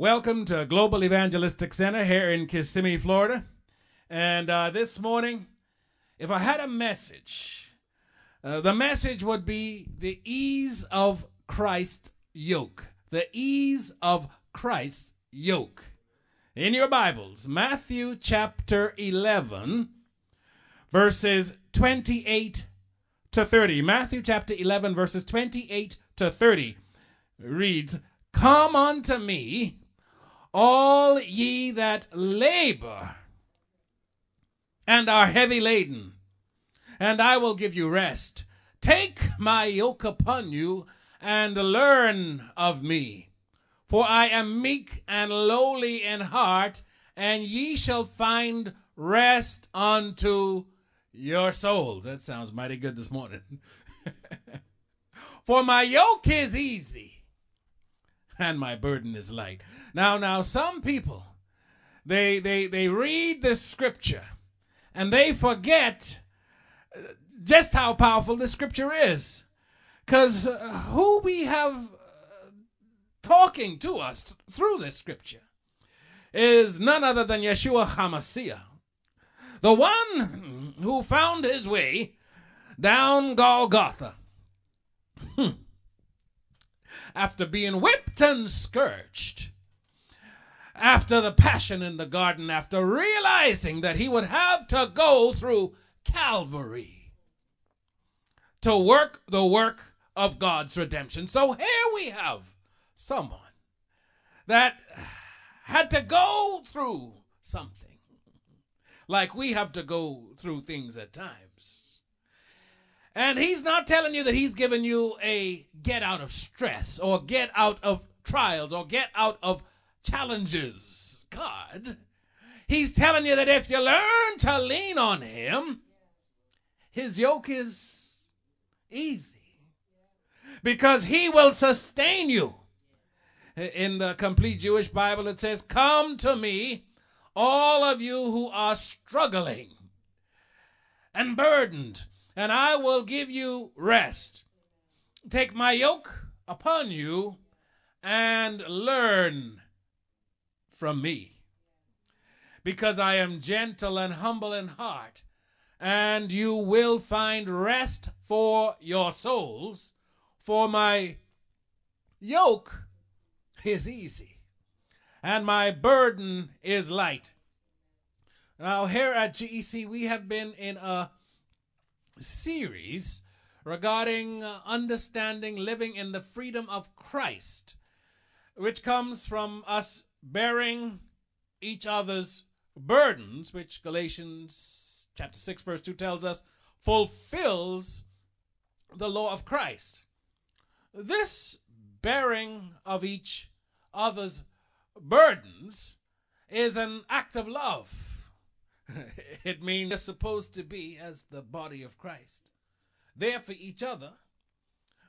Welcome to Global Evangelistic Center here in Kissimmee, Florida. And uh, this morning, if I had a message, uh, the message would be the ease of Christ's yoke. The ease of Christ's yoke. In your Bibles, Matthew chapter 11, verses 28 to 30. Matthew chapter 11, verses 28 to 30 reads, Come unto me, all ye that labor and are heavy laden, and I will give you rest. Take my yoke upon you and learn of me, for I am meek and lowly in heart, and ye shall find rest unto your souls. That sounds mighty good this morning. for my yoke is easy and my burden is light. Now, now, some people, they they they read this scripture and they forget uh, just how powerful this scripture is, because uh, who we have uh, talking to us through this scripture is none other than Yeshua HaMashiach, the one who found his way down Golgotha. Hmm. After being whipped and scourged, after the passion in the garden, after realizing that he would have to go through Calvary to work the work of God's redemption. So here we have someone that had to go through something like we have to go through things at times. And he's not telling you that he's giving you a get out of stress or get out of trials or get out of challenges. God, he's telling you that if you learn to lean on him, his yoke is easy because he will sustain you. In the complete Jewish Bible, it says, Come to me, all of you who are struggling and burdened and I will give you rest. Take my yoke upon you and learn from me. Because I am gentle and humble in heart, and you will find rest for your souls, for my yoke is easy and my burden is light. Now, here at GEC, we have been in a series regarding uh, understanding living in the freedom of Christ, which comes from us bearing each other's burdens, which Galatians chapter 6 verse 2 tells us fulfills the law of Christ. This bearing of each other's burdens is an act of love it means we're supposed to be as the body of Christ. There for each other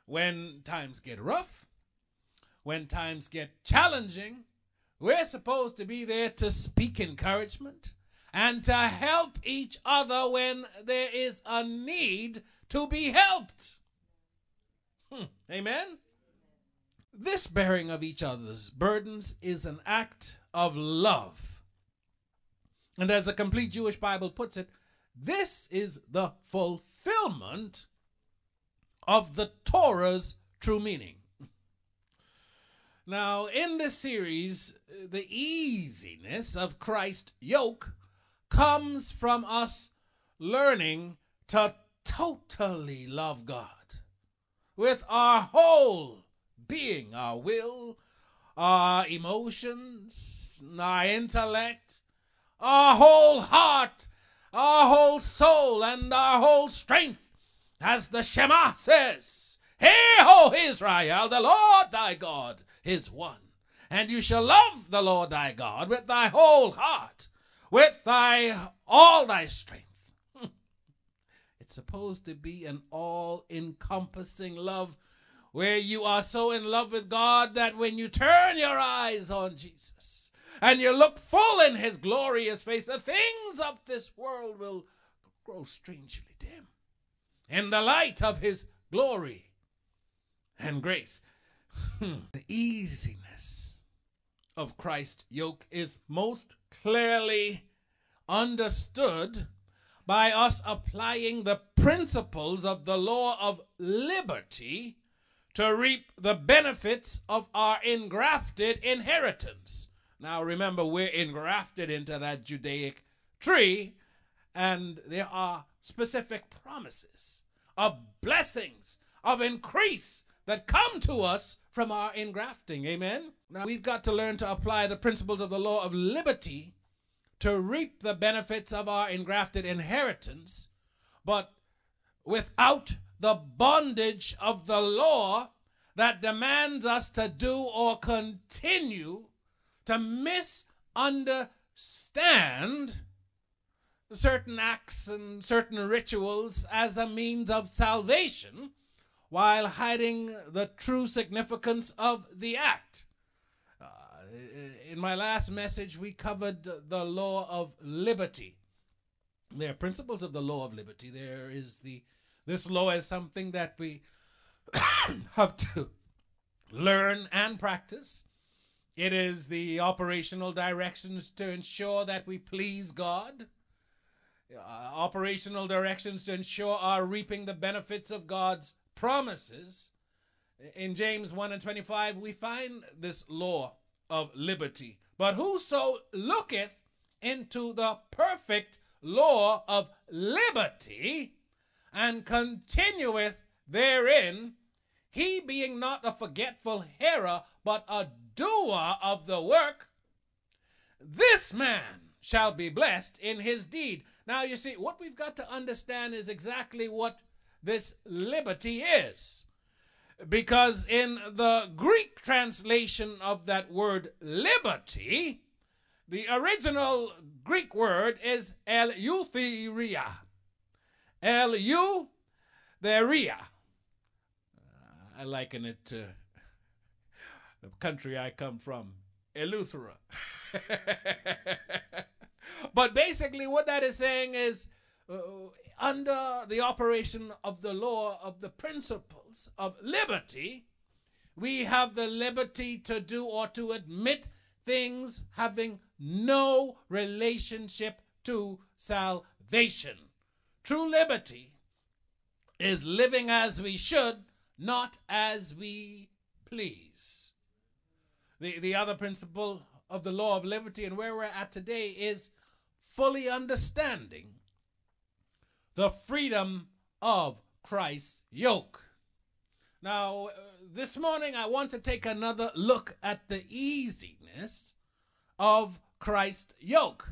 when times get rough, when times get challenging. We're supposed to be there to speak encouragement and to help each other when there is a need to be helped. Hmm. Amen? This bearing of each other's burdens is an act of love and as a complete Jewish Bible puts it, this is the fulfillment of the Torah's true meaning. Now, in this series, the easiness of Christ's yoke comes from us learning to totally love God with our whole being, our will, our emotions, our intellect, our whole heart, our whole soul, and our whole strength. As the Shema says, Hear, O Israel, the Lord thy God is one. And you shall love the Lord thy God with thy whole heart, with thy all thy strength. it's supposed to be an all encompassing love where you are so in love with God that when you turn your eyes on Jesus, and you look full in his glorious face, the things of this world will grow strangely dim in the light of his glory and grace. The easiness of Christ's yoke is most clearly understood by us applying the principles of the law of liberty to reap the benefits of our engrafted inheritance. Now, remember, we're engrafted into that Judaic tree, and there are specific promises of blessings, of increase that come to us from our engrafting. Amen? Now, we've got to learn to apply the principles of the law of liberty to reap the benefits of our engrafted inheritance, but without the bondage of the law that demands us to do or continue to misunderstand certain acts and certain rituals as a means of salvation while hiding the true significance of the act. Uh, in my last message, we covered the law of liberty. There are principles of the law of liberty. There is the this law is something that we have to learn and practice. It is the operational directions to ensure that we please God. Uh, operational directions to ensure our reaping the benefits of God's promises. In James 1 and 25, we find this law of liberty. But whoso looketh into the perfect law of liberty and continueth therein, he being not a forgetful hearer, but a doer of the work, this man shall be blessed in his deed. Now, you see, what we've got to understand is exactly what this liberty is. Because in the Greek translation of that word liberty, the original Greek word is eleutheria. Eleutheria. I liken it to the country I come from, Eleuthera. but basically, what that is saying is uh, under the operation of the law of the principles of liberty, we have the liberty to do or to admit things having no relationship to salvation. True liberty is living as we should not as we please. The, the other principle of the law of liberty and where we're at today is fully understanding the freedom of Christ's yoke. Now, uh, this morning I want to take another look at the easiness of Christ's yoke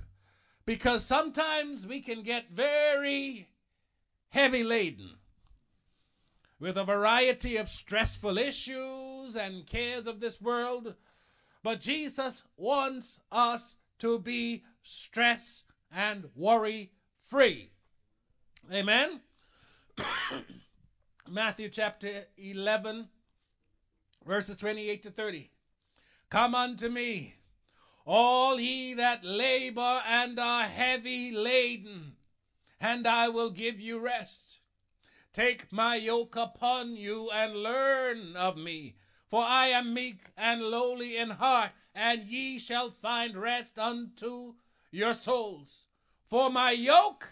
because sometimes we can get very heavy laden with a variety of stressful issues and cares of this world. But Jesus wants us to be stress and worry free. Amen. Matthew chapter 11, verses 28 to 30. Come unto me, all ye that labor and are heavy laden, and I will give you rest. Take my yoke upon you and learn of me, for I am meek and lowly in heart, and ye shall find rest unto your souls. For my yoke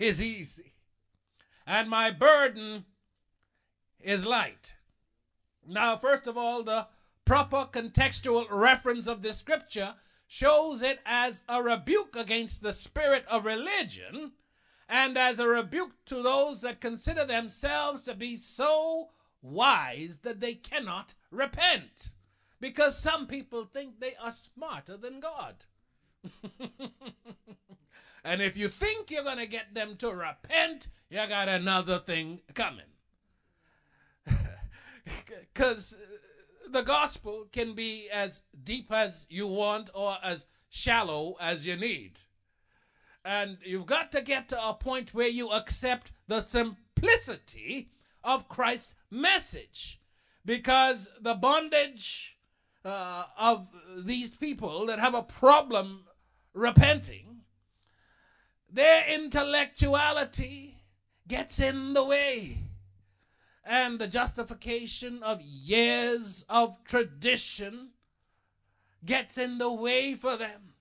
is easy, and my burden is light. Now, first of all, the proper contextual reference of this scripture shows it as a rebuke against the spirit of religion and as a rebuke to those that consider themselves to be so wise that they cannot repent. Because some people think they are smarter than God. and if you think you're going to get them to repent, you got another thing coming. Because the gospel can be as deep as you want or as shallow as you need. And you've got to get to a point where you accept the simplicity of Christ's message. Because the bondage uh, of these people that have a problem repenting, their intellectuality gets in the way. And the justification of years of tradition gets in the way for them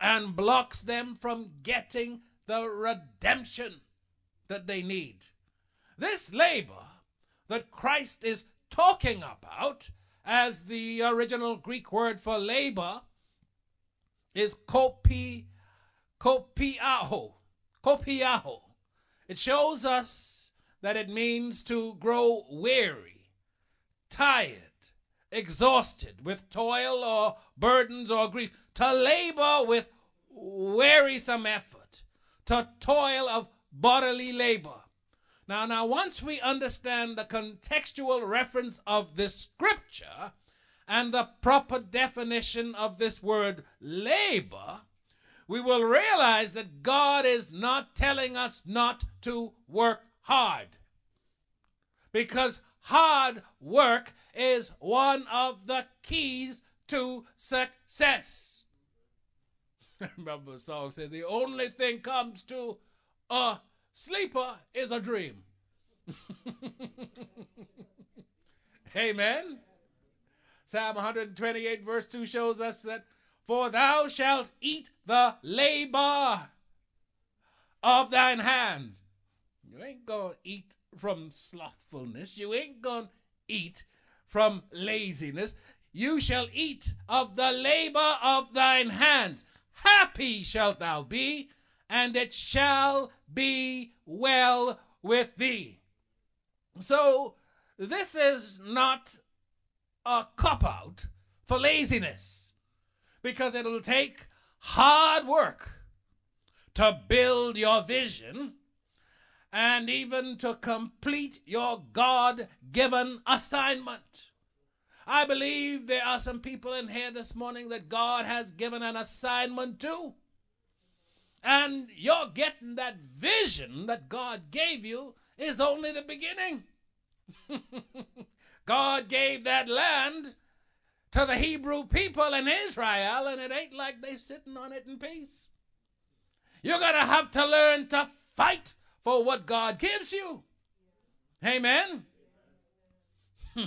and blocks them from getting the redemption that they need. This labor that Christ is talking about, as the original Greek word for labor is kopi, kopiaho, kopiaho. It shows us that it means to grow weary, tired, exhausted with toil or burdens or grief, to labor with wearisome effort, to toil of bodily labor. Now, now, once we understand the contextual reference of this scripture and the proper definition of this word labor, we will realize that God is not telling us not to work hard. Because hard work is one of the keys to success. I remember the song said, The only thing comes to a sleeper is a dream. Amen. Psalm 128, verse 2 shows us that, For thou shalt eat the labor of thine hand. You ain't to eat from slothfulness. You ain't to eat from laziness. You shall eat of the labor of thine hands. Happy shalt thou be, and it shall be well with thee. So, this is not a cop out for laziness because it'll take hard work to build your vision and even to complete your God given assignment. I believe there are some people in here this morning that God has given an assignment to. And you're getting that vision that God gave you is only the beginning. God gave that land to the Hebrew people in Israel, and it ain't like they sitting on it in peace. You're going to have to learn to fight for what God gives you. Amen. Hmm.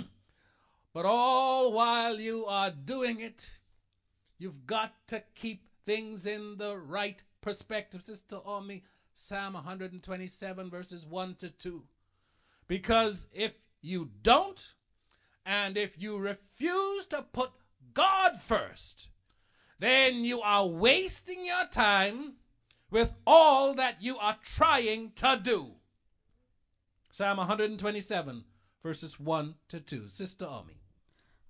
But all while you are doing it, you've got to keep things in the right perspective. Sister Omi, Psalm 127, verses 1 to 2. Because if you don't, and if you refuse to put God first, then you are wasting your time with all that you are trying to do. Psalm 127, verses 1 to 2. Sister Omi.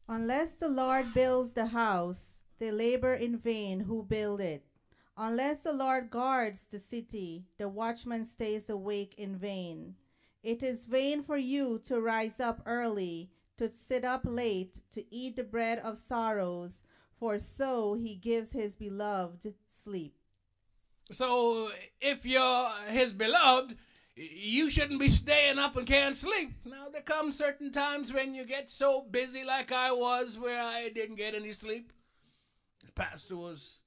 Unless the Lord builds the house, they labor in vain who build it. Unless the Lord guards the city, the watchman stays awake in vain. It is vain for you to rise up early, to sit up late, to eat the bread of sorrows, for so he gives his beloved sleep. So if you're his beloved, you shouldn't be staying up and can't sleep. Now, there come certain times when you get so busy, like I was, where I didn't get any sleep. The pastor was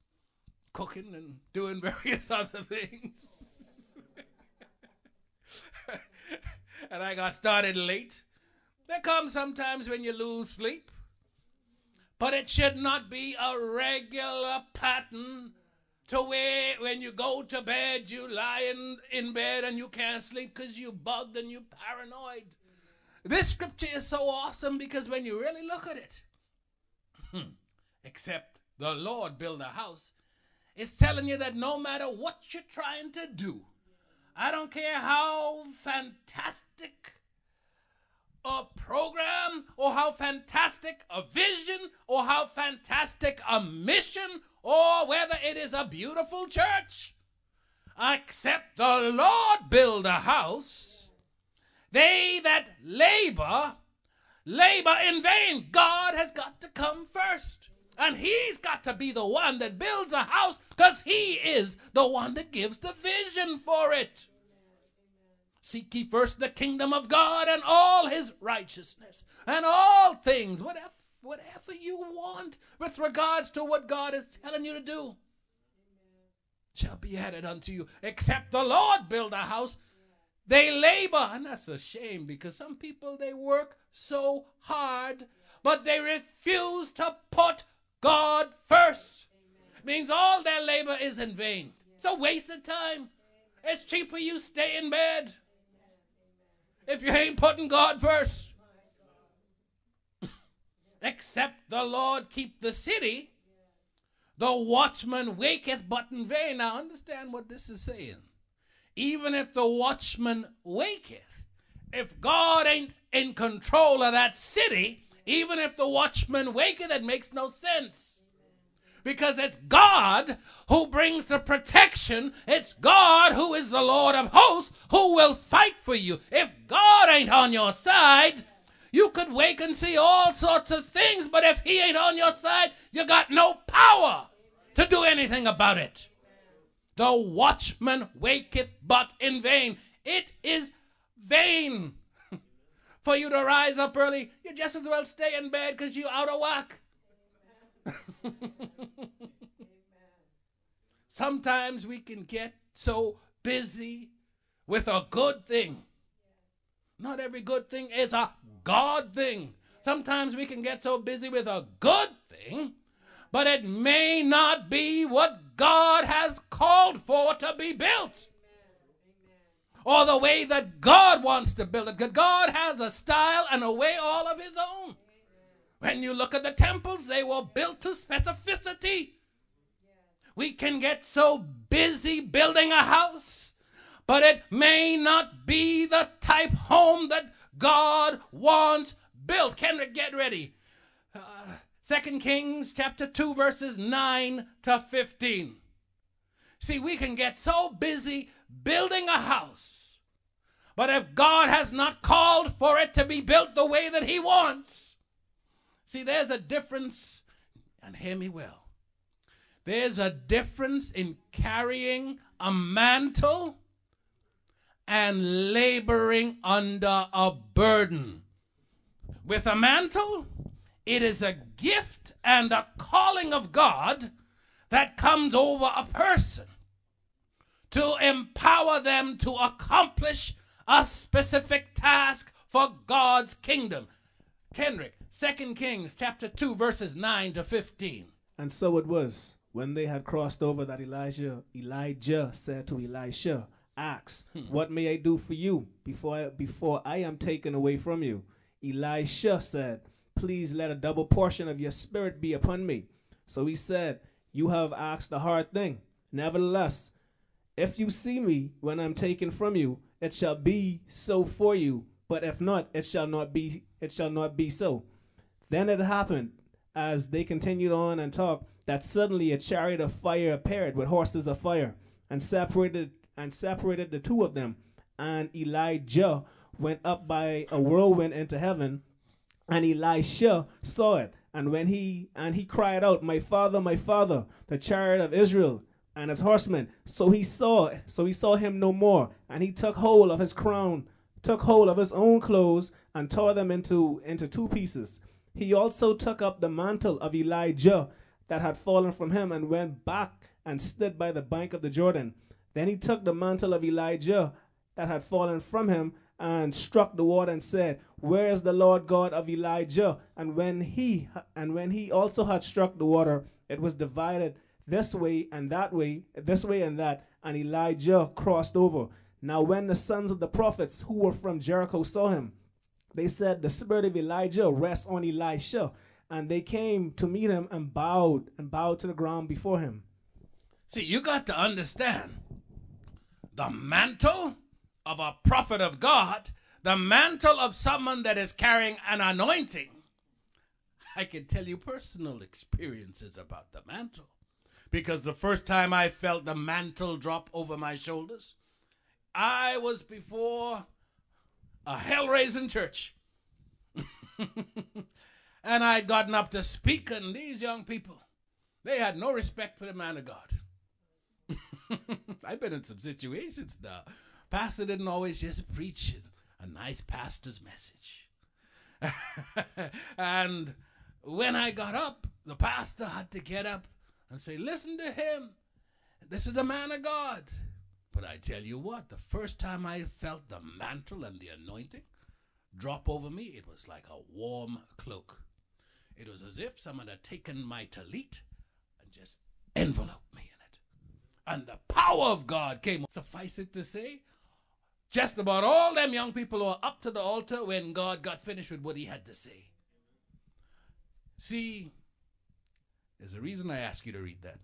cooking and doing various other things. and I got started late. There comes sometimes when you lose sleep. But it should not be a regular pattern to where when you go to bed, you lie in, in bed and you can't sleep because you bugged and you paranoid. This scripture is so awesome because when you really look at it, hmm, except the Lord build a house, it's telling you that no matter what you're trying to do, I don't care how fantastic a program or how fantastic a vision or how fantastic a mission or whether it is a beautiful church. Except the Lord build a house, they that labor, labor in vain. God has got to come first. And he's got to be the one that builds a house because he is the one that gives the vision for it. Seek ye first the kingdom of God and all his righteousness and all things, whatever, whatever you want with regards to what God is telling you to do, shall be added unto you. Except the Lord build a house, they labor. And that's a shame because some people, they work so hard, but they refuse to put God first. Means all their labor is in vain. It's a waste of time. It's cheaper you stay in bed if you ain't putting God first. Except the Lord keep the city, the watchman waketh but in vain. Now understand what this is saying. Even if the watchman waketh, if God ain't in control of that city, even if the watchman waketh, it makes no sense. Because it's God who brings the protection. It's God who is the Lord of hosts who will fight for you. If God ain't on your side, you could wake and see all sorts of things, but if He ain't on your side, you got no power to do anything about it. The watchman waketh but in vain. It is vain for you to rise up early. You just as well stay in bed because you're out of whack. Sometimes we can get so busy with a good thing. Not every good thing is a God thing. Sometimes we can get so busy with a good thing, but it may not be what God has called for to be built. Or the way that God wants to build it. God has a style and a way all of his own. When you look at the temples, they were built to specificity. We can get so busy building a house, but it may not be the type home that God wants built. Kendrick, get ready. Uh, Second Kings chapter 2, verses 9 to 15. See, we can get so busy building a house, but if God has not called for it to be built the way that He wants, See, there's a difference, and hear me well. There's a difference in carrying a mantle and laboring under a burden. With a mantle, it is a gift and a calling of God that comes over a person to empower them to accomplish a specific task for God's kingdom. Kendrick, Second Kings chapter 2 verses 9 to 15. And so it was when they had crossed over that Elijah Elijah said to Elisha, Ask, hmm. what may I do for you before I, before I am taken away from you? Elisha said, Please let a double portion of your spirit be upon me. So he said, You have asked a hard thing. Nevertheless, if you see me when I'm taken from you, it shall be so for you. But if not, it shall not be it shall not be so. Then it happened, as they continued on and talked, that suddenly a chariot of fire appeared with horses of fire, and separated and separated the two of them. And Elijah went up by a whirlwind into heaven, and Elisha saw it. And when he and he cried out, My father, my father, the chariot of Israel and its horsemen. So he saw, so he saw him no more, and he took hold of his crown, took hold of his own clothes, and tore them into into two pieces. He also took up the mantle of Elijah that had fallen from him and went back and stood by the bank of the Jordan. Then he took the mantle of Elijah that had fallen from him and struck the water and said, Where is the Lord God of Elijah? And when he and when he also had struck the water, it was divided this way and that way, this way and that, and Elijah crossed over. Now when the sons of the prophets who were from Jericho saw him, they said, The spirit of Elijah rests on Elisha. And they came to meet him and bowed and bowed to the ground before him. See, you got to understand the mantle of a prophet of God, the mantle of someone that is carrying an anointing. I can tell you personal experiences about the mantle. Because the first time I felt the mantle drop over my shoulders, I was before a hell raising church. and I'd gotten up to speak, and these young people, they had no respect for the man of God. I've been in some situations now. Pastor didn't always just preach a nice pastor's message. and when I got up, the pastor had to get up and say, Listen to him. This is a man of God. But I tell you what, the first time I felt the mantle and the anointing drop over me, it was like a warm cloak. It was as if someone had taken my talit and just enveloped me in it. And the power of God came. Suffice it to say, just about all them young people were up to the altar when God got finished with what he had to say. See, there's a reason I ask you to read that.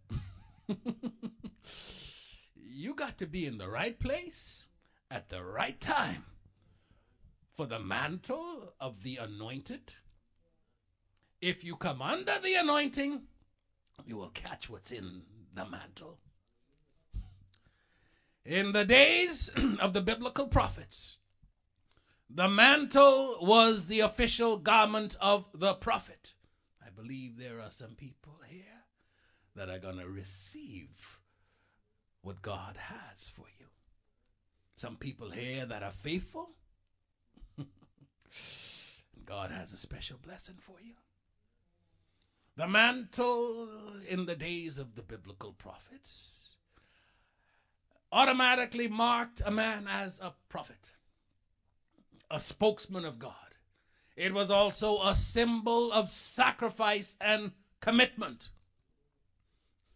you got to be in the right place at the right time for the mantle of the anointed. If you come under the anointing, you will catch what's in the mantle. In the days of the biblical prophets, the mantle was the official garment of the prophet. I believe there are some people here that are going to receive what God has for you. Some people here that are faithful. God has a special blessing for you. The mantle in the days of the biblical prophets automatically marked a man as a prophet, a spokesman of God. It was also a symbol of sacrifice and commitment.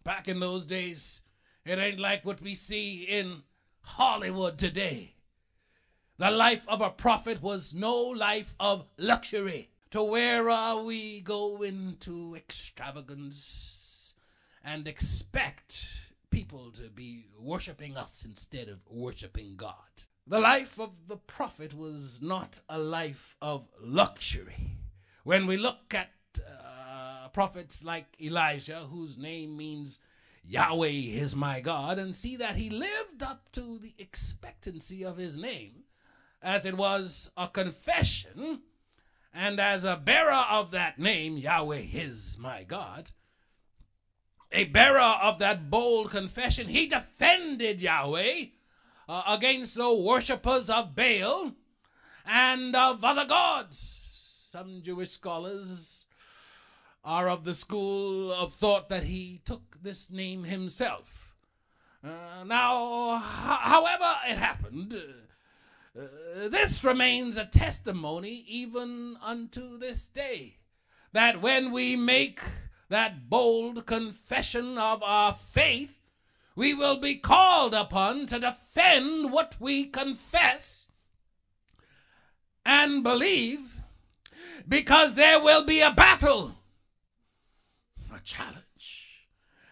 Back in those days, it ain't like what we see in Hollywood today. The life of a prophet was no life of luxury. To where are we going to extravagance and expect people to be worshiping us instead of worshiping God? The life of the prophet was not a life of luxury. When we look at uh, prophets like Elijah, whose name means Yahweh is my God, and see that he lived up to the expectancy of his name, as it was a confession, and as a bearer of that name, Yahweh is my God, a bearer of that bold confession, he defended Yahweh uh, against the worshippers of Baal and of other gods. Some Jewish scholars are of the school of thought that he took this name himself. Uh, now, however it happened, uh, this remains a testimony even unto this day that when we make that bold confession of our faith, we will be called upon to defend what we confess and believe because there will be a battle, challenge,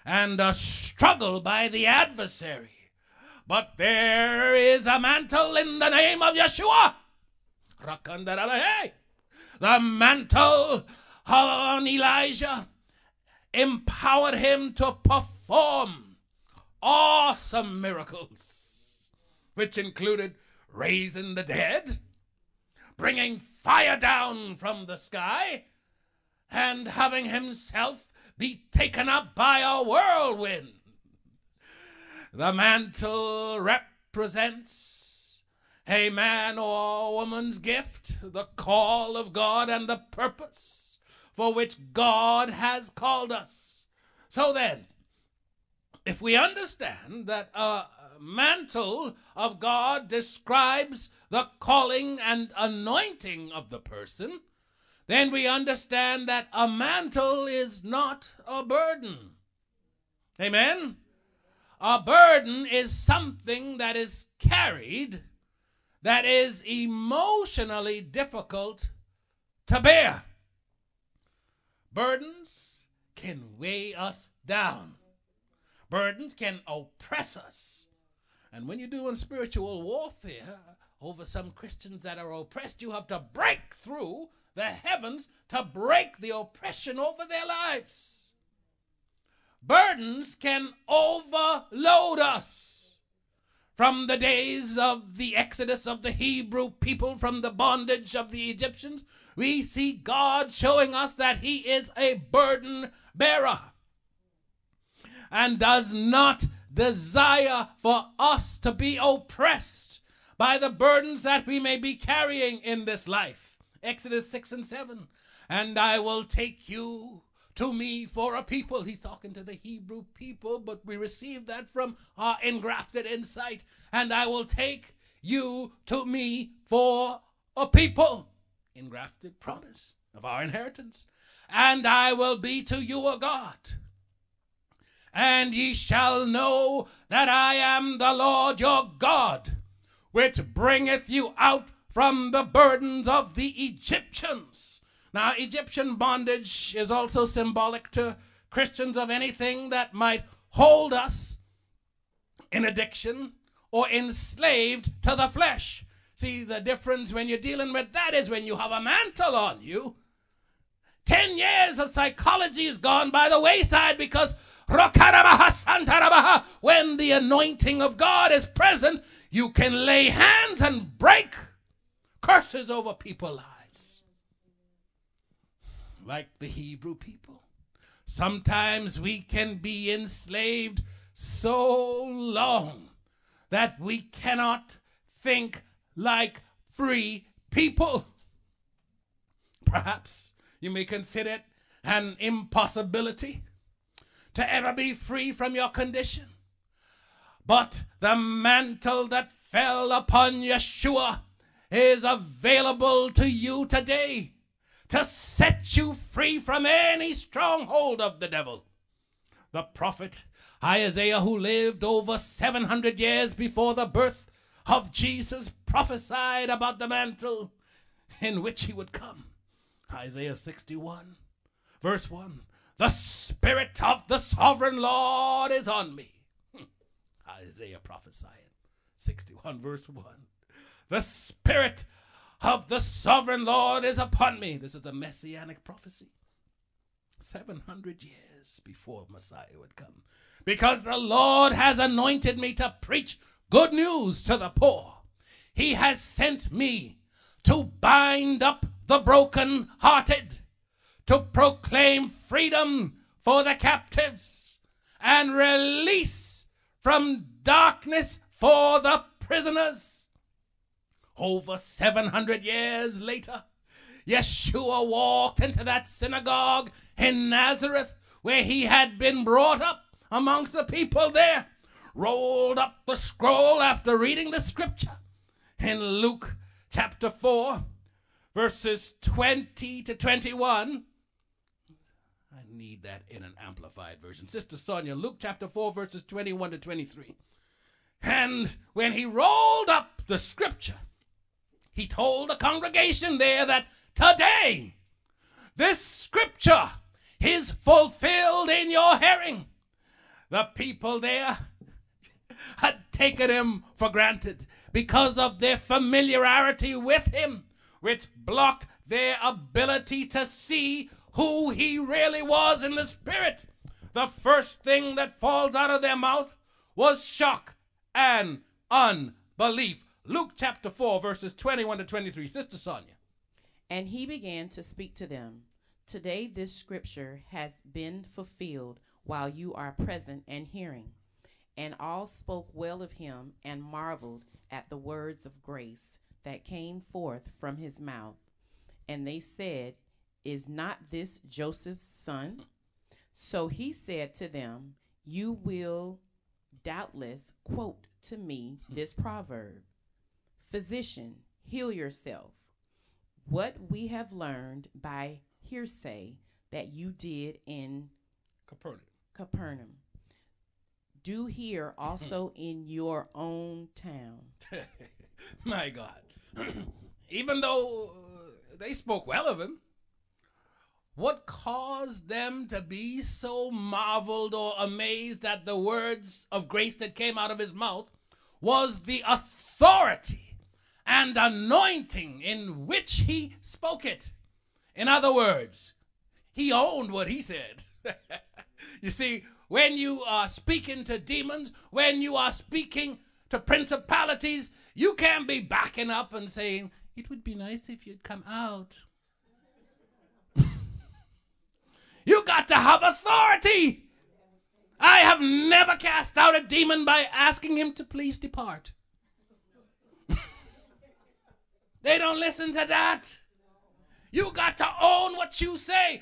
and a struggle by the adversary. But there is a mantle in the name of Yeshua. The mantle on Elijah empowered him to perform awesome miracles, which included raising the dead, bringing fire down from the sky, and having himself be taken up by a whirlwind. The mantle represents a man or woman's gift, the call of God, and the purpose for which God has called us. So then, if we understand that a mantle of God describes the calling and anointing of the person, then we understand that a mantle is not a burden. Amen? A burden is something that is carried that is emotionally difficult to bear. Burdens can weigh us down. Burdens can oppress us. And when you're doing spiritual warfare over some Christians that are oppressed, you have to break through the heavens to break the oppression over their lives. Burdens can overload us. From the days of the exodus of the Hebrew people from the bondage of the Egyptians, we see God showing us that He is a burden bearer and does not desire for us to be oppressed by the burdens that we may be carrying in this life. Exodus 6 and 7. And I will take you to me for a people. He's talking to the Hebrew people, but we receive that from our engrafted insight. And I will take you to me for a people. Engrafted promise of our inheritance. and I will be to you a God. And ye shall know that I am the Lord your God, which bringeth you out from the burdens of the Egyptians. Now, Egyptian bondage is also symbolic to Christians of anything that might hold us in addiction or enslaved to the flesh. See, the difference when you're dealing with that is when you have a mantle on you. Ten years of psychology is gone by the wayside because when the anointing of God is present, you can lay hands and break curses over people's lives. Like the Hebrew people. Sometimes we can be enslaved so long that we cannot think like free people. Perhaps you may consider it an impossibility to ever be free from your condition. But the mantle that fell upon Yeshua is available to you today to set you free from any stronghold of the devil. The prophet Isaiah, who lived over 700 years before the birth of Jesus, prophesied about the mantle in which he would come. Isaiah 61, verse 1 The Spirit of the sovereign Lord is on me. Isaiah prophesied. 61, verse 1. The Spirit of the sovereign Lord is upon me. This is a messianic prophecy. 700 years before Messiah would come. Because the Lord has anointed me to preach good news to the poor. He has sent me to bind up the broken-hearted, to proclaim freedom for the captives, and release from darkness for the prisoners over 700 years later, Yeshua walked into that synagogue in Nazareth where he had been brought up amongst the people there, rolled up the scroll after reading the scripture in Luke chapter 4, verses 20 to 21. I need that in an amplified version. Sister Sonia, Luke chapter 4, verses 21 to 23. And when he rolled up the scripture, he told the congregation there that today this scripture is fulfilled in your hearing. The people there had taken him for granted because of their familiarity with him, which blocked their ability to see who he really was in the spirit. The first thing that falls out of their mouth was shock and unbelief. Luke chapter 4, verses 21 to 23. Sister Sonia. And he began to speak to them. Today, this scripture has been fulfilled while you are present and hearing. And all spoke well of him and marveled at the words of grace that came forth from his mouth. And they said, Is not this Joseph's son? So he said to them, You will doubtless quote to me this proverb Physician, heal yourself. What we have learned by hearsay that you did in Capernaum. Capernaum, do here also in your own town. My God. Even though uh, they spoke well of him, what caused them to be so marveled or amazed at the words of grace that came out of his mouth was the authority and anointing in which he spoke it. In other words, he owned what he said. you see, when you are speaking to demons, when you are speaking to principalities, you can't be backing up and saying, It would be nice if you'd come out. you got to have authority. I have never cast out a demon by asking him to please depart. They don't listen to that. You got to own what you say.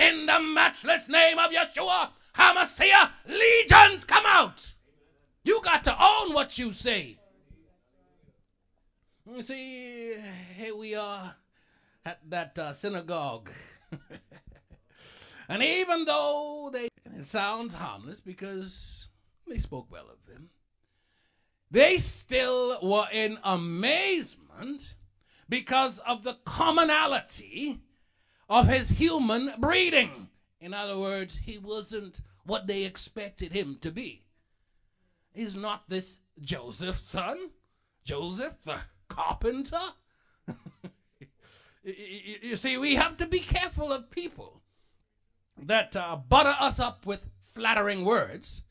In the matchless name of Yeshua HaMashiach, legions come out. You got to own what you say. You see, here we are at that uh, synagogue. and even though they, it sounds harmless because they spoke well of him, they still were in amazement because of the commonality of his human breeding. In other words, he wasn't what they expected him to be. He's not this Joseph's son, Joseph the carpenter. you see, we have to be careful of people that uh, butter us up with flattering words,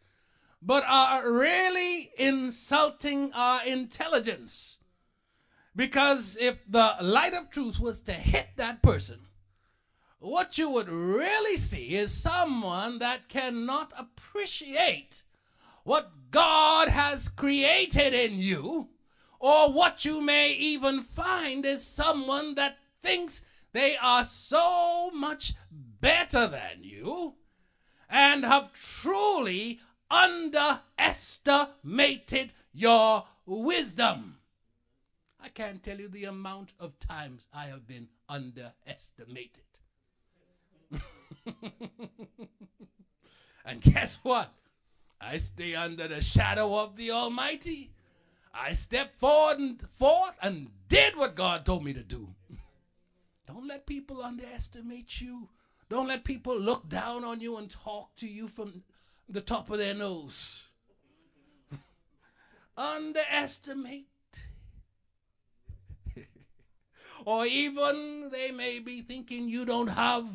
but are really insulting our intelligence. Because if the light of truth was to hit that person, what you would really see is someone that cannot appreciate what God has created in you, or what you may even find is someone that thinks they are so much better than you and have truly underestimated your wisdom. I can't tell you the amount of times I have been underestimated. and guess what? I stay under the shadow of the Almighty. I stepped forward and forth and did what God told me to do. Don't let people underestimate you. Don't let people look down on you and talk to you from the top of their nose. Underestimate. or even they may be thinking you don't have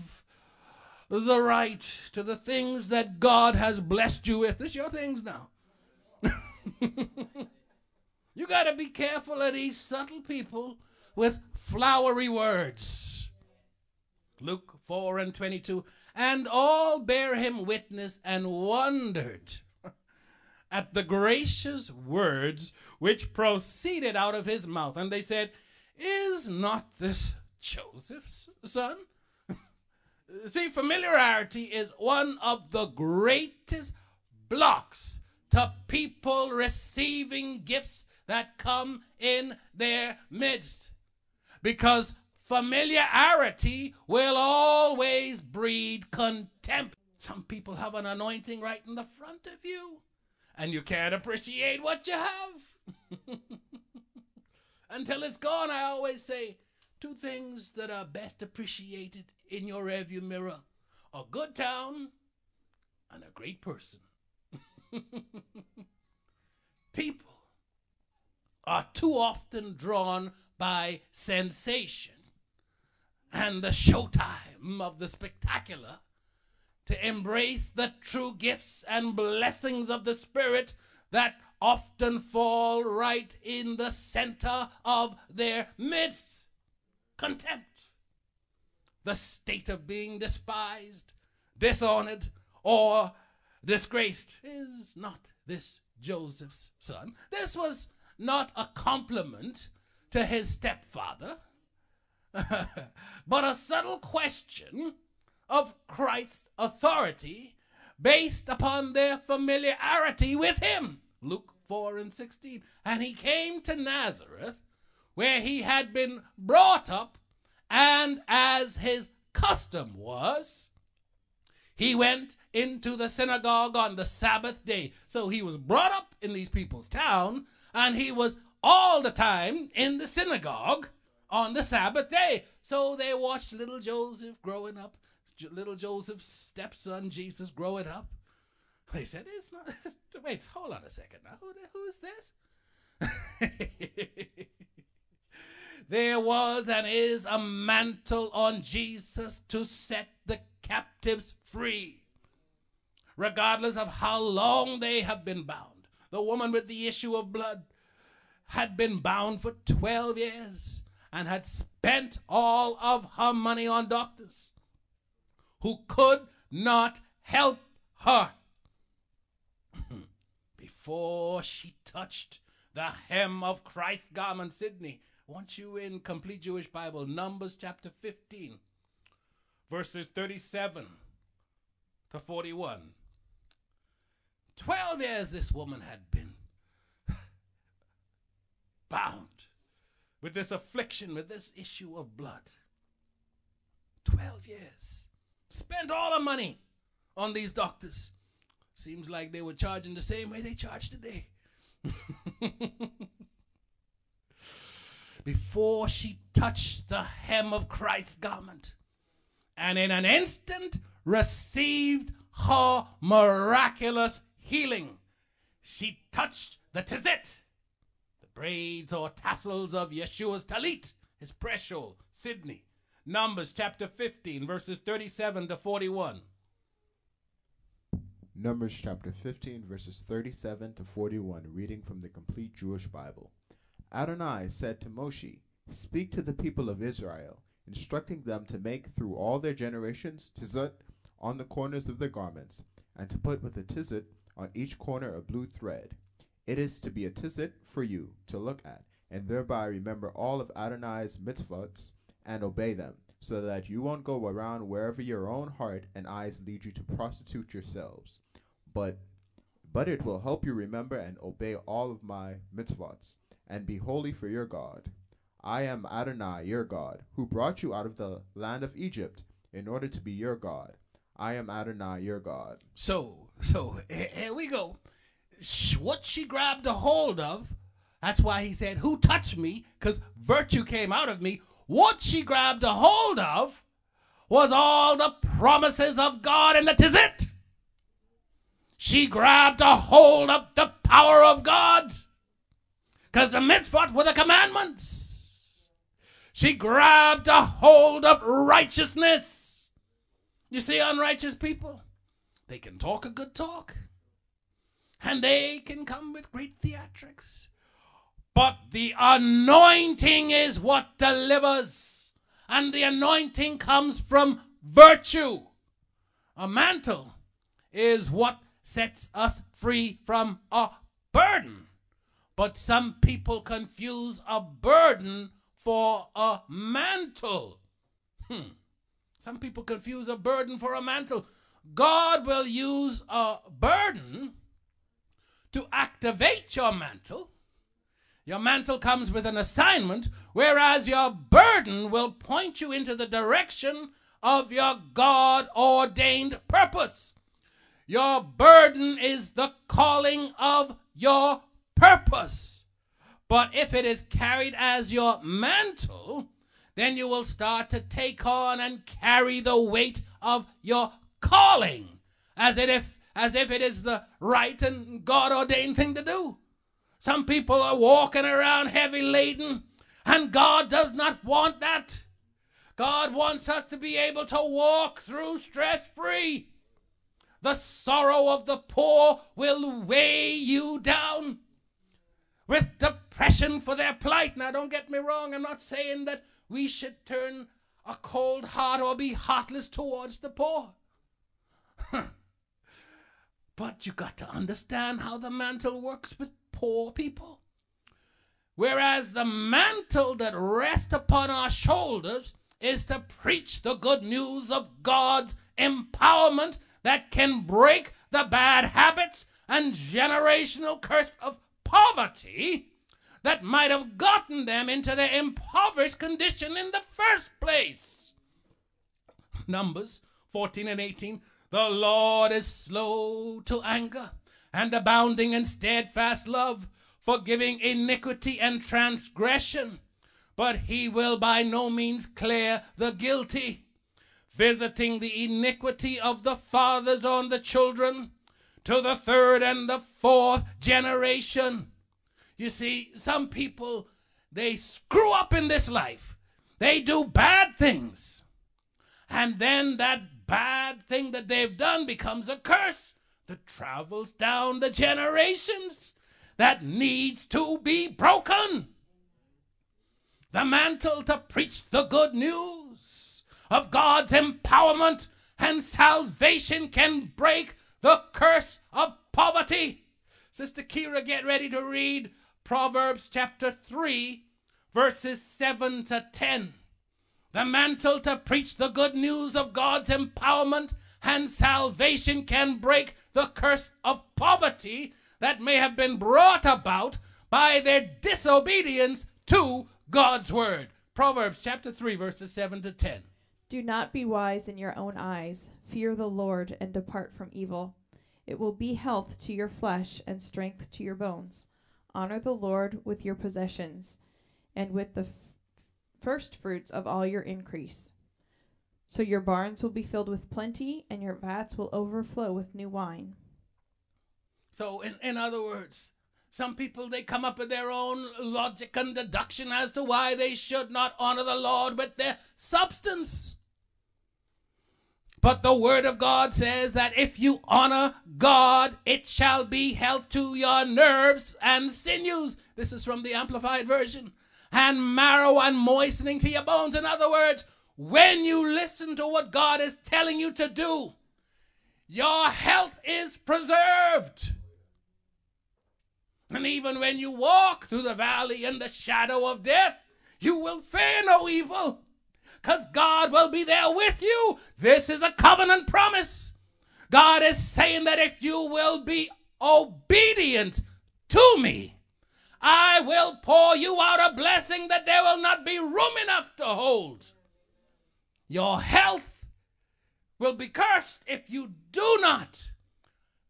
the right to the things that God has blessed you with. It's your things now. you got to be careful of these subtle people with flowery words. Luke 4 and 22. And all bear him witness and wondered at the gracious words which proceeded out of his mouth. And they said, Is not this Joseph's son? See, familiarity is one of the greatest blocks to people receiving gifts that come in their midst. Because familiarity will always breed contempt. Some people have an anointing right in the front of you, and you can't appreciate what you have. Until it's gone, I always say two things that are best appreciated in your rearview mirror a good town and a great person. People are too often drawn by sensation and the showtime of the spectacular to embrace the true gifts and blessings of the Spirit that often fall right in the center of their midst. Contempt the state of being despised, dishonored, or disgraced. Is not this Joseph's son? This was not a compliment to his stepfather, but a subtle question of Christ's authority based upon their familiarity with him. Luke 4 and 16. And he came to Nazareth, where he had been brought up and as his custom was, he went into the synagogue on the Sabbath day. So he was brought up in these people's town, and he was all the time in the synagogue on the Sabbath day. So they watched little Joseph growing up, little Joseph's stepson Jesus growing up. They said, "It's not." Wait, hold on a second now. Who, who is this? There was and is a mantle on Jesus to set the captives free, regardless of how long they have been bound. The woman with the issue of blood had been bound for 12 years and had spent all of her money on doctors who could not help her. Before she touched the hem of Christ's garment, Sydney, want you in Complete Jewish Bible, Numbers chapter 15, verses 37 to 41. Twelve years this woman had been bound with this affliction, with this issue of blood. 12 years. Spent all the money on these doctors. Seems like they were charging the same way they charge today. Before she touched the hem of Christ's garment, and in an instant received her miraculous healing. She touched the tzitzit, braids or tassels of Yeshua's tallit, his prayer shawl, Sydney. Numbers chapter 15, verses 37 to 41. Numbers chapter 15, verses 37 to 41, reading from the complete Jewish Bible. Adonai said to Moshe, Speak to the people of Israel, instructing them to make through all their generations tzitzit on the corners of their garments, and to put with a tzitzit on each corner a blue thread. It is to be a tzitzit for you to look at, and thereby remember all of Adonai's mitzvot and obey them, so that you won't go around wherever your own heart and eyes lead you to prostitute yourselves. But but it will help you remember and obey all of my mitzvot, and be holy for your God. I am Adonai, your God, who brought you out of the land of Egypt in order to be your God. I am Adonai, your God. So, so here we go. What she grabbed a hold of, that's why he said, Who touched me? Because virtue came out of me. What she grabbed a hold of was all the promises of God, and that is it. She grabbed a hold of the power of God. Because the mitzvot were the commandments. She grabbed a hold of righteousness. You see, unrighteous people, they can talk a good talk, and they can come with great theatrics. But the anointing is what delivers, and the anointing comes from virtue. A mantle is what sets us free from a burden. But some people confuse a burden for a mantle. Hmm. Some people confuse a burden for a mantle. God will use a burden activate your mantle. Your mantle comes with an assignment, whereas your burden will point you into the direction of your God ordained purpose. Your burden is the calling of your purpose. But if it is carried as your mantle, then you will start to take on and carry the weight of your calling as it if as if it is the right and God ordained thing to do. Some people are walking around heavy laden, and God does not want that. God wants us to be able to walk through stress free. The sorrow of the poor will weigh you down with depression for their plight. Now, don't get me wrong, I'm not saying that we should turn a cold heart or be heartless towards the poor. but you got to understand how the mantle works with poor people. Whereas the mantle that rests upon our shoulders is to preach the good news of God's empowerment that can break the bad habits and generational curse of poverty that might have gotten them into their impoverished condition in the first place. Numbers 14 and 18 The Lord is slow to anger and abounding in steadfast love, forgiving iniquity and transgression, but he will by no means clear the guilty, visiting the iniquity of the fathers on the children to the third and the fourth generation. You see, some people, they screw up in this life. They do bad things. And then that bad thing that they've done becomes a curse that travels down the generations that needs to be broken. The mantle to preach the good news of God's empowerment and salvation can break the curse of poverty. Sister Kira, get ready to read Proverbs chapter 3, verses 7 to 10. The mantle to preach the good news of God's empowerment and salvation can break the curse of poverty that may have been brought about by their disobedience to God's word. Proverbs chapter 3, verses 7 to 10. Do not be wise in your own eyes. Fear the Lord and depart from evil. It will be health to your flesh and strength to your bones. Honor the Lord with your possessions and with the first fruits of all your increase. So your barns will be filled with plenty, and your vats will overflow with new wine. So, in, in other words, some people they come up with their own logic and deduction as to why they should not honor the Lord with their substance. But the word of God says that if you honor God, it shall be health to your nerves and sinews. This is from the Amplified Version. And marrow and moistening to your bones. In other words, when you listen to what God is telling you to do, your health is preserved. And even when you walk through the valley in the shadow of death, you will fear no evil, because God will be there with you. This is a covenant promise. God is saying that if you will be obedient to me, I will pour you out a blessing that there will not be room enough to hold. Your health will be cursed if you do not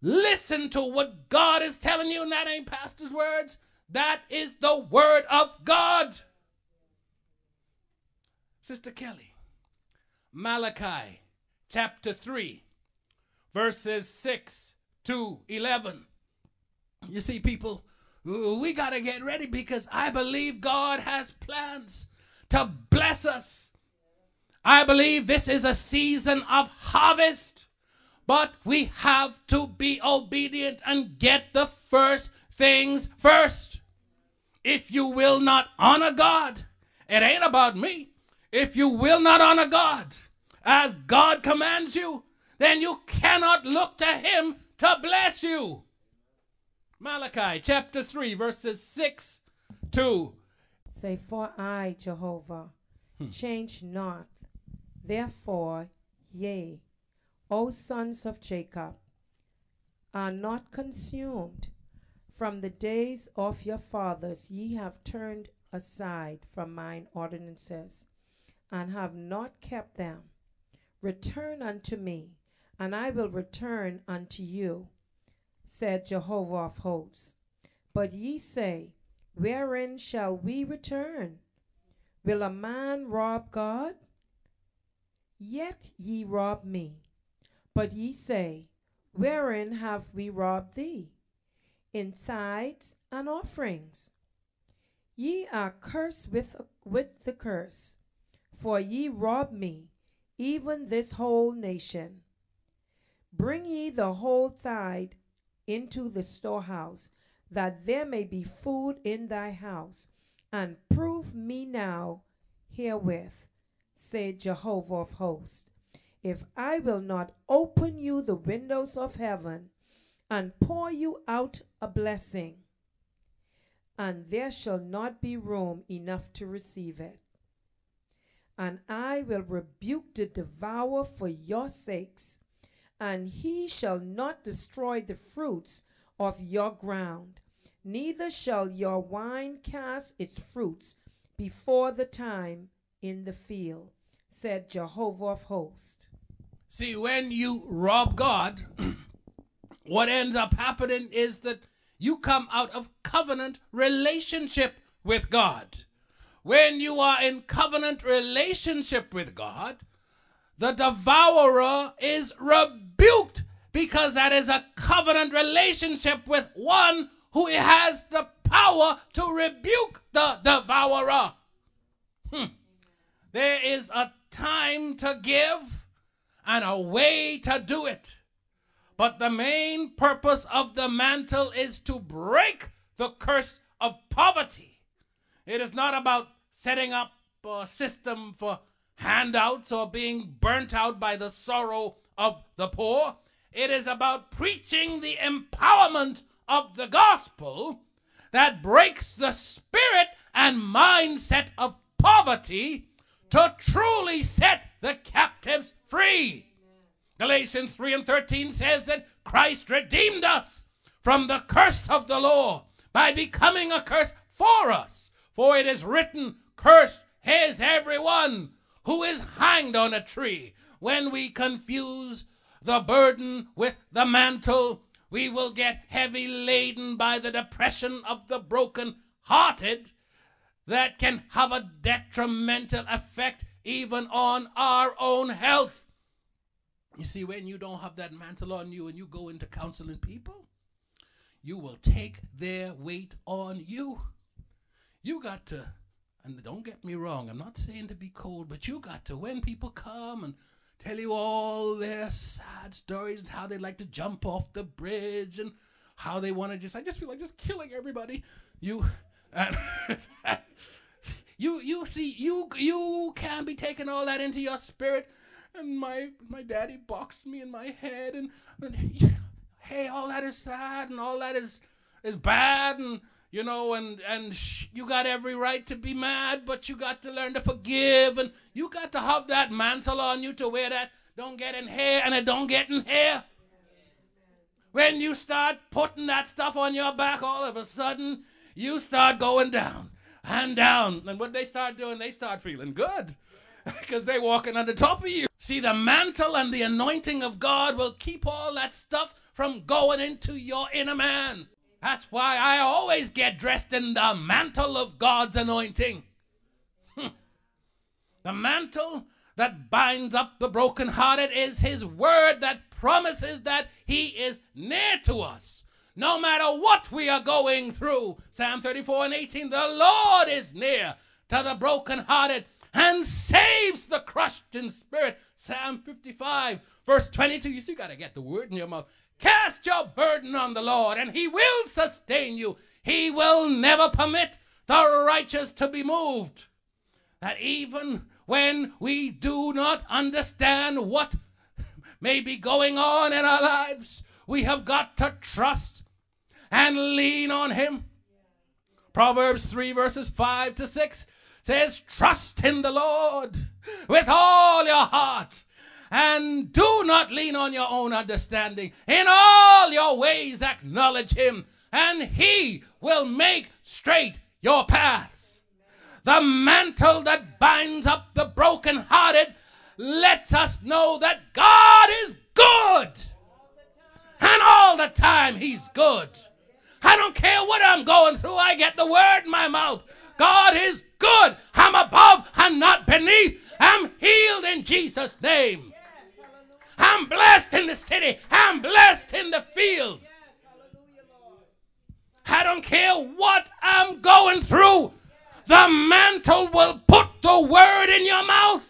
listen to what God is telling you, and that ain't pastor's words. That is the word of God. Sister Kelly, Malachi chapter 3, verses 6 to 11. You see, people, we got to get ready because I believe God has plans to bless us. I believe this is a season of harvest, but we have to be obedient and get the first things first. If you will not honor God, it ain't about me. If you will not honor God as God commands you, then you cannot look to Him to bless you. Malachi chapter 3, verses 6 to Say, For I, Jehovah, hmm. change not. Therefore, yea, O sons of Jacob, are not consumed. From the days of your fathers ye have turned aside from mine ordinances, and have not kept them. Return unto me, and I will return unto you, said Jehovah of hosts. But ye say, Wherein shall we return? Will a man rob God? Yet ye rob me. But ye say, Wherein have we robbed thee? In tithes and offerings. Ye are cursed with, with the curse, for ye rob me, even this whole nation. Bring ye the whole tithe into the storehouse, that there may be food in thy house, and prove me now herewith, said Jehovah of hosts, if I will not open you the windows of heaven and pour you out a blessing, and there shall not be room enough to receive it. And I will rebuke the devourer for your sakes, and he shall not destroy the fruits of your ground, neither shall your wine cast its fruits before the time in the field, said Jehovah of hosts. See, when you rob God, what ends up happening is that you come out of covenant relationship with God. When you are in covenant relationship with God, the devourer is rebuked because that is a covenant relationship with one who has the power to rebuke the devourer. Hmm. There is a time to give and a way to do it. But the main purpose of the mantle is to break the curse of poverty. It is not about setting up a system for handouts or being burnt out by the sorrow of the poor. It is about preaching the empowerment of the gospel that breaks the spirit and mindset of poverty to truly set the captives free. Galatians 3 and 13 says that Christ redeemed us from the curse of the law by becoming a curse for us. For it is written, Cursed is everyone who is hanged on a tree. When we confuse the burden with the mantle, we will get heavy laden by the depression of the broken hearted that can have a detrimental effect even on our own health. You see, when you don't have that mantle on you and you go into counseling people, you will take their weight on you. You got to, and don't get me wrong, I'm not saying to be cold, but you got to, when people come and tell you all their sad stories and how they like to jump off the bridge and how they want to just, I just feel like just killing everybody. You, and you, you see, you, you can't be taking all that into your spirit. And my, my daddy boxed me in my head and, and hey, all that is sad and all that is, is bad and, you know, and and you got every right to be mad, but you got to learn to forgive, and you got to have that mantle on you to wear that don't get in here and it don't get in here. When you start putting that stuff on your back, all of a sudden you start going down and down, and what they start doing, they start feeling good because they're walking on the top of you. See, the mantle and the anointing of God will keep all that stuff from going into your inner man. That's why I always get dressed in the mantle of God's anointing. Hmm. the mantle that binds up the brokenhearted is His word that promises that He is near to us. No matter what we are going through, Psalm 34 and 18, the Lord is near to the brokenhearted and saves the crushed in spirit. Psalm 55, verse 22. You you got to get the word in your mouth. Cast your burden on the Lord, and He will sustain you. He will never permit the righteous to be moved. That even when we do not understand what may be going on in our lives, we have got to trust and lean on Him. Proverbs 3, verses 5 to 6 says, Trust in the Lord with all your heart and do not lean on your own understanding. In all your ways acknowledge him, and he will make straight your paths. The mantle that binds up the brokenhearted lets us know that God is good. And all the time, he's good. I don't care what I'm going through, I get the word in my mouth. God is good. I'm above and not beneath. I'm healed in Jesus' name. I'm blessed in the city. I'm blessed in the field. I don't care what I'm going through. The mantle will put the word in your mouth.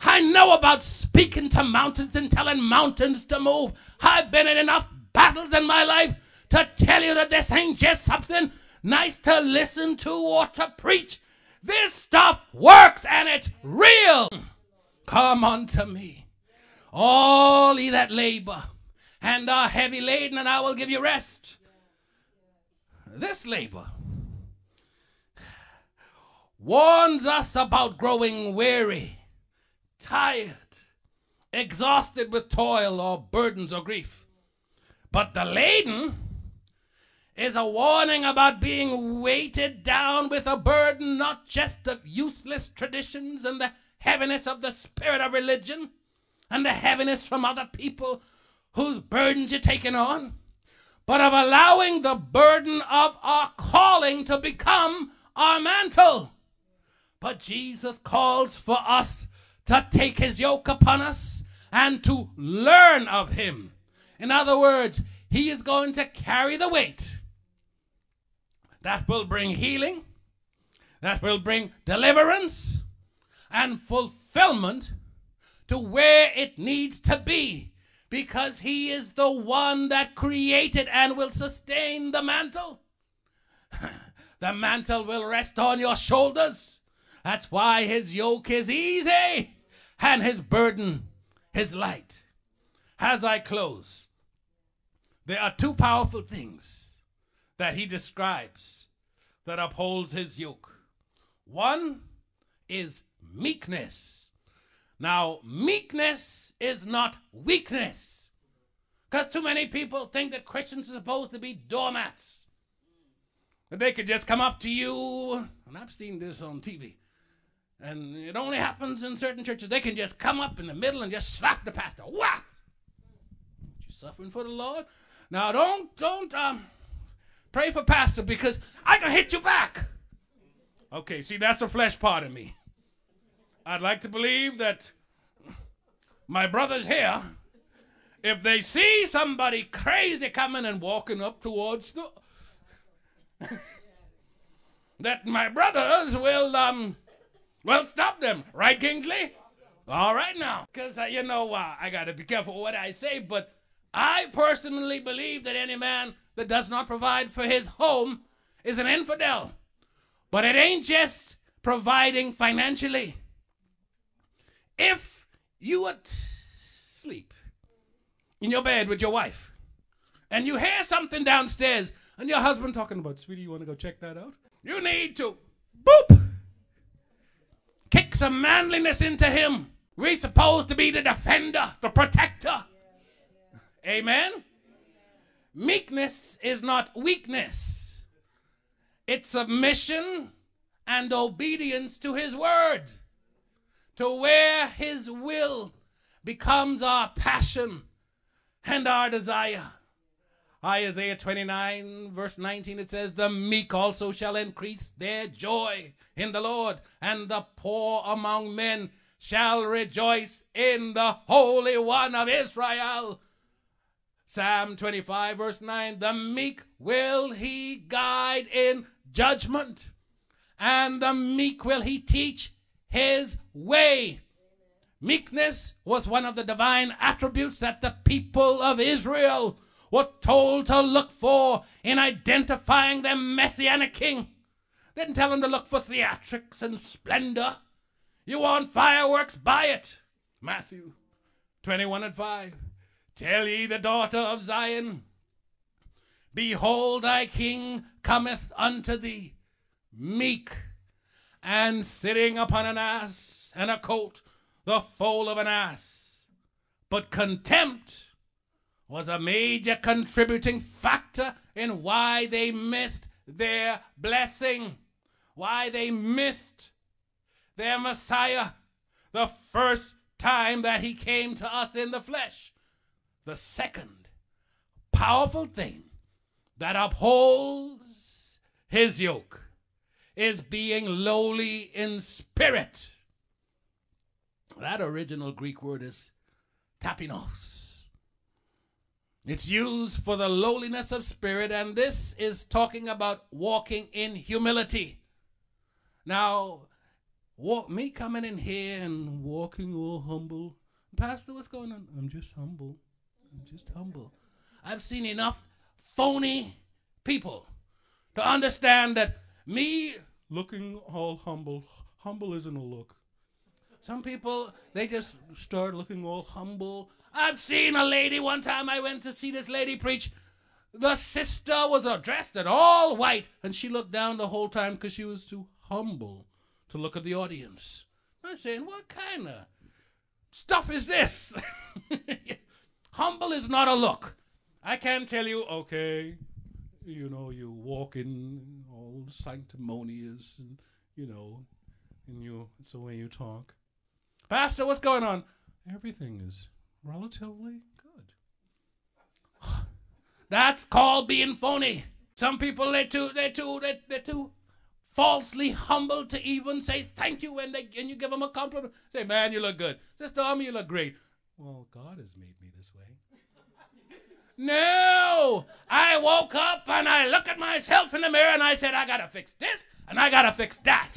I know about speaking to mountains and telling mountains to move. I've been in enough battles in my life to tell you that this ain't just something nice to listen to or to preach. This stuff works and it's real. Come unto me, all ye that labor and are heavy laden, and I will give you rest. This labor warns us about growing weary, tired, exhausted with toil or burdens or grief. But the laden is a warning about being weighted down with a burden not just of useless traditions and the heaviness of the spirit of religion and the heaviness from other people whose burdens you're taking on, but of allowing the burden of our calling to become our mantle. But Jesus calls for us to take his yoke upon us and to learn of him. In other words, he is going to carry the weight that will bring healing, that will bring deliverance, and fulfillment to where it needs to be because he is the one that created and will sustain the mantle. the mantle will rest on your shoulders. That's why his yoke is easy and his burden is light. As I close, there are two powerful things that he describes that upholds his yoke. One is meekness. Now, meekness is not weakness. Because too many people think that Christians are supposed to be doormats. That they could just come up to you, and I've seen this on TV. And it only happens in certain churches. They can just come up in the middle and just slap the pastor. Whap! You suffering for the Lord? Now don't don't um pray for pastor because I can hit you back. Okay, see that's the flesh part of me. I'd like to believe that my brothers here, if they see somebody crazy coming and walking up towards the that my brothers will um well stop them, right, Kingsley? All right now, because uh, you know uh, I gotta be careful what I say, but I personally believe that any man that does not provide for his home is an infidel. But it ain't just providing financially. If you would sleep in your bed with your wife and you hear something downstairs and your husband talking about, sweetie, you want to go check that out? You need to, boop, kick some manliness into him. We're supposed to be the defender, the protector. Amen? Meekness is not weakness, it's submission and obedience to his word, to where his will becomes our passion and our desire. Isaiah 29, verse 19, it says, The meek also shall increase their joy in the Lord, and the poor among men shall rejoice in the Holy One of Israel. Psalm 25, verse 9, The meek will he guide in judgment, and the meek will he teach his way. Meekness was one of the divine attributes that the people of Israel were told to look for in identifying their messianic king. Didn't tell them to look for theatrics and splendor. You want fireworks? Buy it. Matthew 21 and 5. Tell ye the daughter of Zion, Behold, thy king cometh unto thee, meek, and sitting upon an ass and a colt, the foal of an ass. But contempt was a major contributing factor in why they missed their blessing, why they missed their Messiah the first time that he came to us in the flesh. The second powerful thing that upholds his yoke is being lowly in spirit. That original Greek word is tapeinos. It's used for the lowliness of spirit, and this is talking about walking in humility. Now, walk, me coming in here and walking all humble. Pastor, what's going on? I'm just humble. I'm just humble. I've seen enough phony people to understand that me looking all humble, humble isn't a look. Some people, they just start looking all humble. I've seen a lady one time I went to see this lady preach. The sister was dressed in all white, and she looked down the whole time because she was too humble to look at the audience. I'm saying, what kind of stuff is this? humble is not a look. I can't tell you, okay, you know, you walk in all sanctimonious and, you know, and you, it's the way you talk. Pastor, what's going on? Everything is relatively good. That's called being phony. Some people, they're too, they're too, they're, they're too falsely humble to even say thank you when they and you give them a compliment. Say, man, you look good. Sister Army, you look great. Well, God has made me. No, I woke up and I look at myself in the mirror and I said, I gotta fix this and I gotta fix that.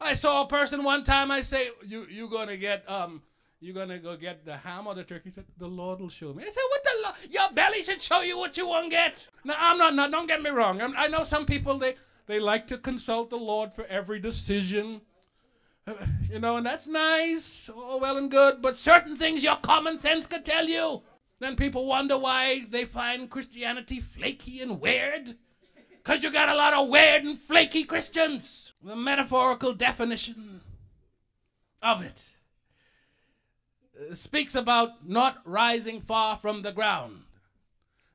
I saw a person one time. I say, you you gonna get um you gonna go get the ham or the turkey? He said, the Lord will show me. I said, what the Lord? Your belly should show you what you won't get. No, I'm not. No, don't get me wrong. I'm, i know some people they they like to consult the Lord for every decision. You know, and that's nice, all well and good. But certain things your common sense could tell you. Then people wonder why they find Christianity flaky and weird. Because you got a lot of weird and flaky Christians. The metaphorical definition of it uh, speaks about not rising far from the ground.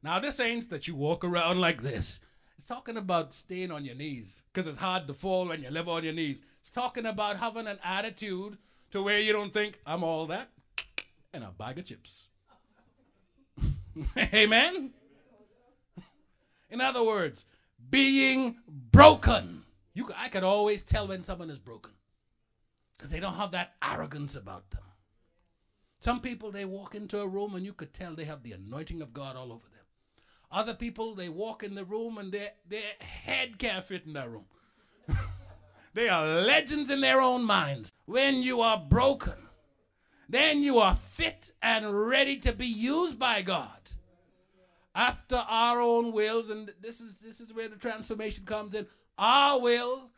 Now, this ain't that you walk around like this It's talking about staying on your knees because it's hard to fall when you live on your knees. It's talking about having an attitude to where you don't think, I'm all that and a bag of chips. Amen? In other words, being broken. You, I could always tell when someone is broken because they don't have that arrogance about them. Some people, they walk into a room and you could tell they have the anointing of God all over them. Other people, they walk in the room and their, their head can't fit in that room. they are legends in their own minds. When you are broken, then you are fit and ready to be used by God. After our own wills and this is this is where the transformation comes in our will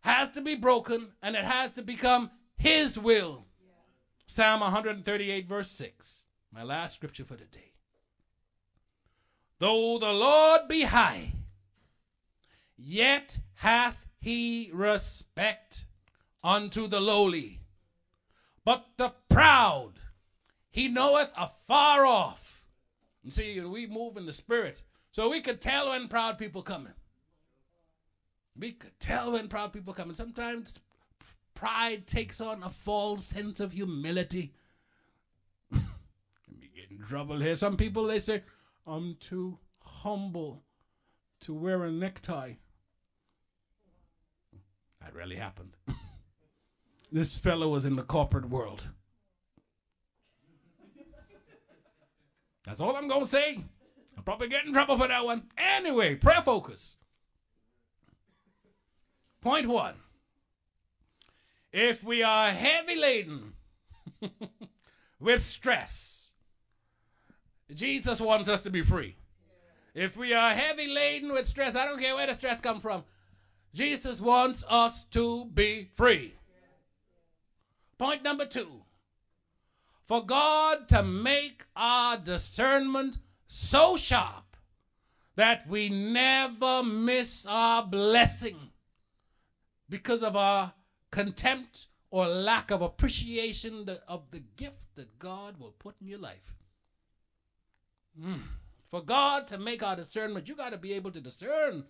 has to be broken and it has to become his will. Psalm 138 verse 6 my last scripture for today. Though the lord be high yet hath he respect unto the lowly but the proud he knoweth afar off you see, we move in the spirit. So we could tell when proud people coming. We could tell when proud people coming. Sometimes pride takes on a false sense of humility. Let me get in trouble here. Some people they say, I'm too humble to wear a necktie. That really happened. this fellow was in the corporate world. That's all I'm going to say. I'll probably get in trouble for that one. Anyway, prayer focus. Point one. If we are heavy laden with stress, Jesus wants us to be free. If we are heavy laden with stress, I don't care where the stress come from. Jesus wants us to be free. Point number two for God to make our discernment so sharp that we never miss our blessing because of our contempt or lack of appreciation of the gift that God will put in your life. Mm. For God to make our discernment, you got to be able to discern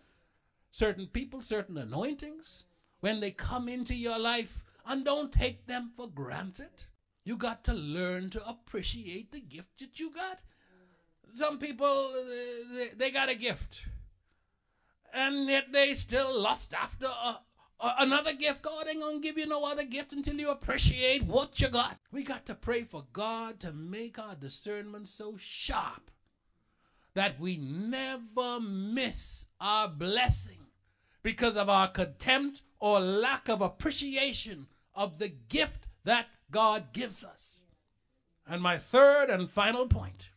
certain people, certain anointings when they come into your life, and don't take them for granted. You got to learn to appreciate the gift that you got. Some people, uh, they, they got a gift, and yet they still lust after a, a, another gift. God ain't gonna give you no other gift until you appreciate what you got. We got to pray for God to make our discernment so sharp that we never miss our blessing because of our contempt or lack of appreciation of the gift that God gives us. And my third and final point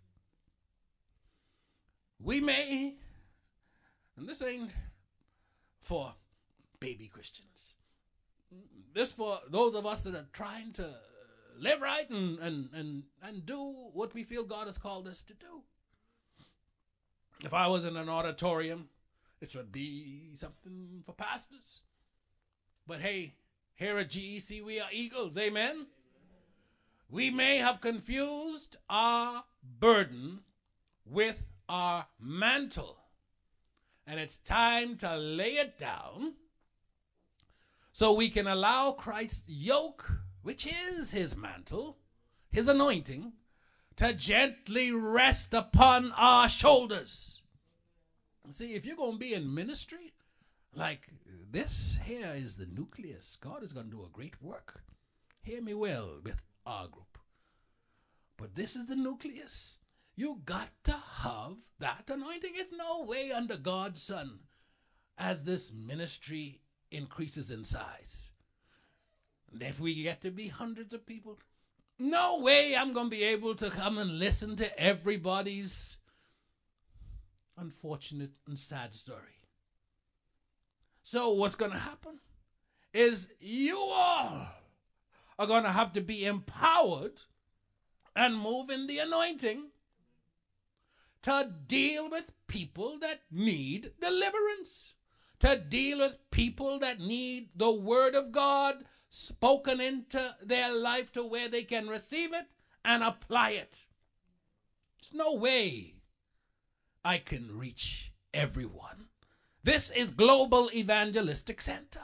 we may, and this ain't for baby Christians, this for those of us that are trying to live right and, and, and, and do what we feel God has called us to do. If I was in an auditorium, this would be something for pastors. But hey, here at GEC, we are eagles. Amen. We may have confused our burden with our mantle. And it's time to lay it down so we can allow Christ's yoke, which is his mantle, his anointing, to gently rest upon our shoulders. See, if you're going to be in ministry, like this here is the nucleus. God is going to do a great work. Hear me well with our group. But this is the nucleus. You got to have that anointing. It's no way under God's Son as this ministry increases in size. And if we get to be hundreds of people, no way I'm going to be able to come and listen to everybody's unfortunate and sad story. So, what's going to happen is you all are going to have to be empowered and move in the anointing to deal with people that need deliverance, to deal with people that need the Word of God spoken into their life to where they can receive it and apply it. There's no way I can reach everyone This is Global Evangelistic Center.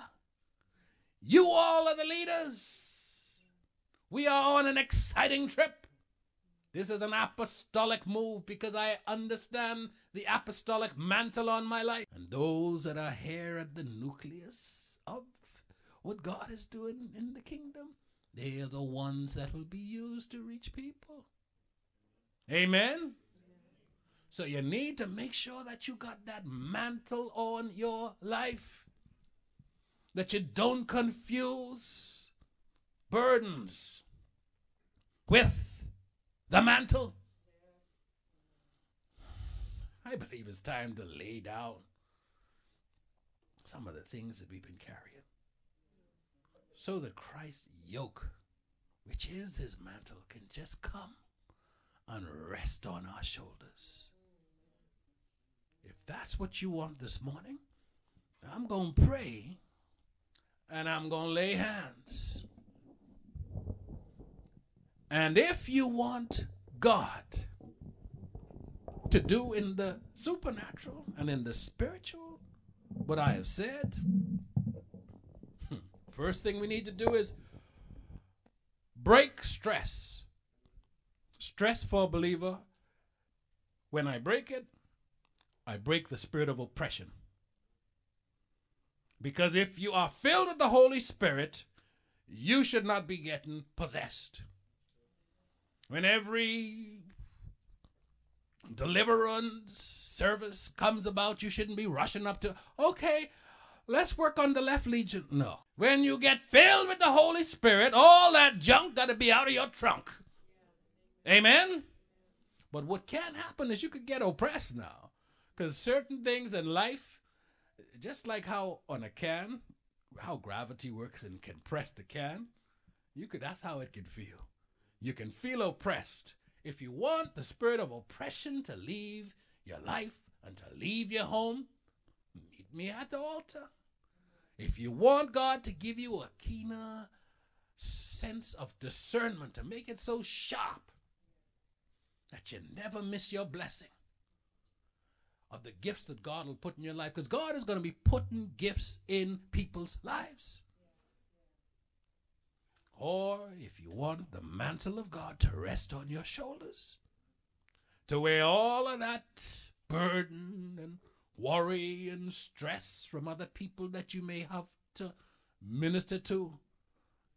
You all are the leaders. We are on an exciting trip. This is an apostolic move because I understand the apostolic mantle on my life. And those that are here at the nucleus of what God is doing in the kingdom, they are the ones that will be used to reach people. Amen. So you need to make sure that you got that mantle on your life. That you don't confuse burdens with the mantle. I believe it's time to lay down some of the things that we've been carrying. So that Christ's yoke, which is his mantle, can just come and rest on our shoulders. If that's what you want this morning, I'm going to pray and I'm going to lay hands. And if you want God to do in the supernatural and in the spiritual what I have said, hmm, first thing we need to do is break stress. Stress for a believer, when I break it, I break the spirit of oppression. Because if you are filled with the Holy Spirit, you should not be getting possessed. When every deliverance service comes about, you shouldn't be rushing up to, okay, let's work on the left legion. No. When you get filled with the Holy Spirit, all that junk got to be out of your trunk. Amen? But what can happen is you could get oppressed now. Because certain things in life, just like how on a can, how gravity works and can press the can, you could that's how it can feel. You can feel oppressed. If you want the spirit of oppression to leave your life and to leave your home, meet me at the altar. If you want God to give you a keener sense of discernment, to make it so sharp that you never miss your blessing of the gifts that God will put in your life, because God is going to be putting gifts in people's lives. Or if you want the mantle of God to rest on your shoulders, to wear all of that burden and worry and stress from other people that you may have to minister to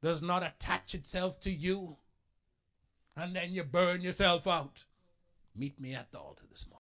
does not attach itself to you, and then you burn yourself out. Meet me at the altar this morning.